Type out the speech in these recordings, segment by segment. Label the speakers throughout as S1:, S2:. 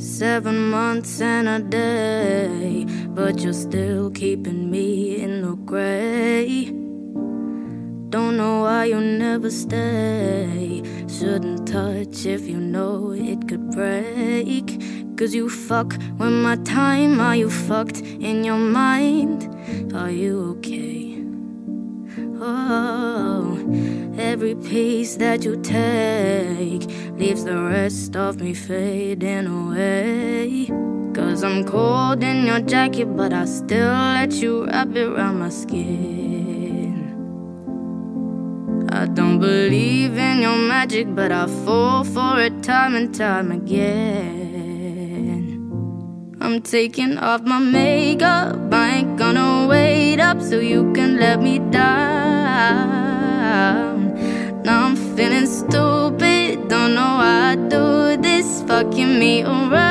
S1: Seven months and a day, but you're still keeping me in the gray. Don't know why you never stay. Shouldn't touch if you know it could break. Cause you fuck with my time. Are you fucked in your mind? Are you okay? Oh, every piece that you take leaves the rest of me fading away. Cause I'm cold in your jacket, but I still let you wrap it around my skin. I don't believe in your magic, but I fall for it time and time again. I'm taking off my makeup, I ain't gonna wait up so you can let me down. Me around.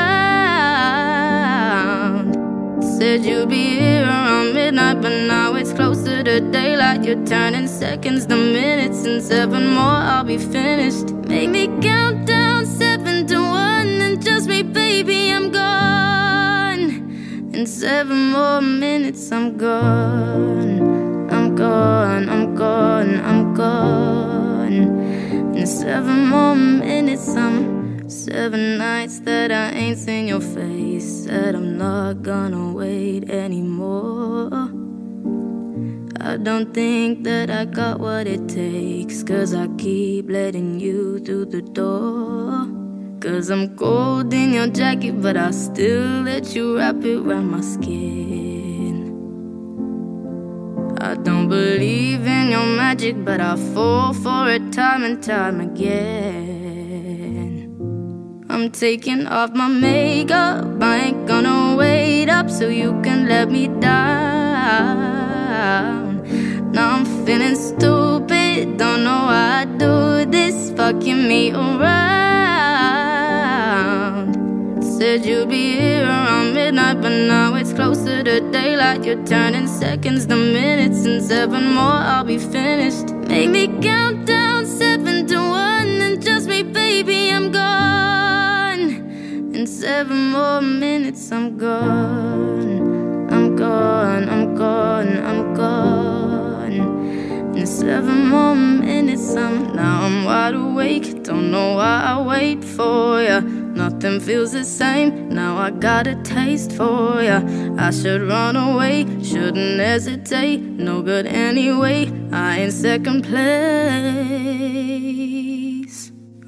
S1: Said you'd be here around midnight, but now it's closer to daylight. You're turning seconds to minutes, and seven more, I'll be finished. Make me count down seven to one, and just me, baby, I'm gone. In seven more minutes, I'm gone. I'm gone, I'm gone, I'm gone. In seven more minutes, I'm seven nights that I ain't seen your face. Said I'm not gonna wait anymore. I don't think that I got what it takes. Cause I keep letting you through the door. Cause I'm cold in your jacket, but I still let you wrap it around my skin. I don't believe in your magic, but I fall for it time and time again. I'm taking off my makeup, I ain't gonna wait up so you can let me down. Now I'm feeling stupid, don't know why I do this, fucking me around. Said you'd be here around midnight, but now it's closer to daylight. You're turning seconds to minutes, and seven more, I'll be finished. Make me count down seven to seven more minutes, I'm gone. I'm gone, I'm gone, I'm gone. In seven more minutes, I'm now I'm wide awake. Don't know why I wait for ya. Nothing feels the same. Now I got a taste for ya. I should run away, shouldn't hesitate. No good anyway. I ain't second place.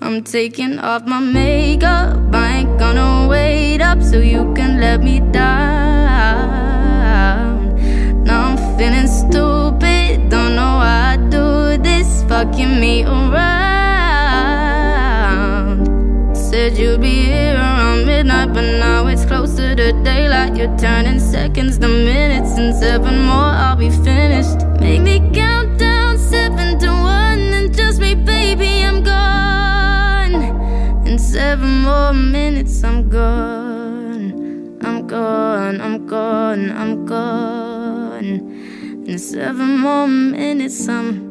S1: I'm taking off my makeup. I gonna wait up so you can let me down. Now I'm feeling stupid. Don't know why I do this, fucking me around. Said you'd be here around midnight, but now it's closer to daylight. You're turning seconds to minutes, and seven more, I'll be finished. Make me seven minutes, I'm gone. I'm gone, I'm gone, I'm gone. In seven more minutes, I'm